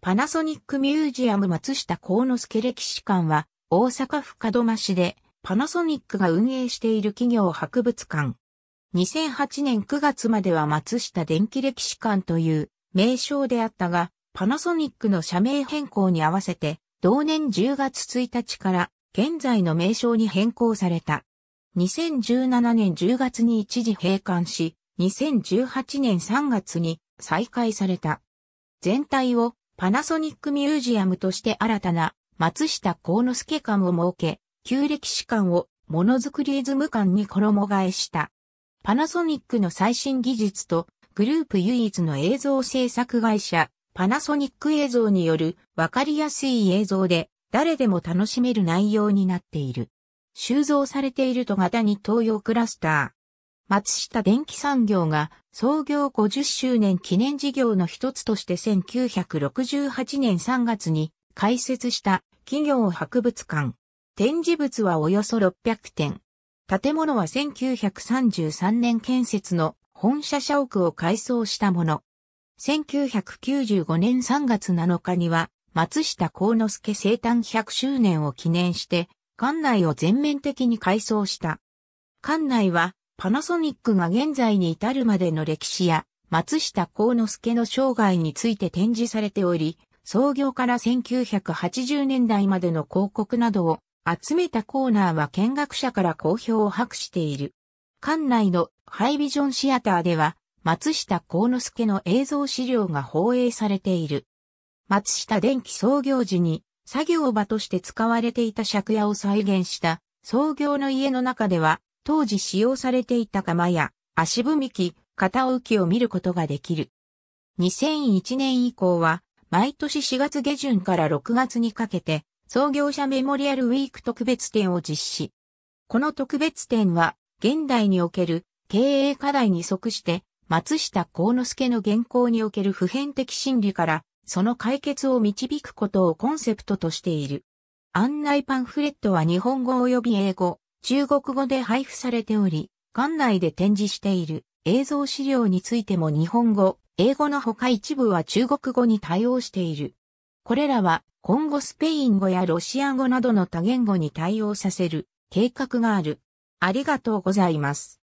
パナソニックミュージアム松下幸之助歴史館は大阪府門真市でパナソニックが運営している企業博物館。2008年9月までは松下電気歴史館という名称であったが、パナソニックの社名変更に合わせて同年10月1日から現在の名称に変更された。2017年10月に一時閉館し、2018年3月に再開された。全体をパナソニックミュージアムとして新たな松下幸之助館を設け、旧歴史館をものづくりイズム館に衣替えした。パナソニックの最新技術とグループ唯一の映像制作会社パナソニック映像によるわかりやすい映像で誰でも楽しめる内容になっている。収蔵されていると型に東洋クラスター。松下電機産業が創業50周年記念事業の一つとして1968年3月に開設した企業博物館。展示物はおよそ600点。建物は1933年建設の本社社屋を改装したもの。1995年3月7日には松下幸之助生誕100周年を記念して館内を全面的に改装した。館内はパナソニックが現在に至るまでの歴史や、松下幸之助の生涯について展示されており、創業から1980年代までの広告などを集めたコーナーは見学者から好評を博している。館内のハイビジョンシアターでは、松下幸之助の映像資料が放映されている。松下電機創業時に作業場として使われていた借家を再現した創業の家の中では当時使用されていた釜や足踏み機、片浮きを見ることができる。2001年以降は、毎年4月下旬から6月にかけて、創業者メモリアルウィーク特別展を実施。この特別展は、現代における経営課題に即して、松下幸之助の原稿における普遍的心理から、その解決を導くことをコンセプトとしている。案内パンフレットは日本語及び英語、中国語で配布されており、館内で展示している映像資料についても日本語、英語のほか一部は中国語に対応している。これらは今後スペイン語やロシア語などの多言語に対応させる計画がある。ありがとうございます。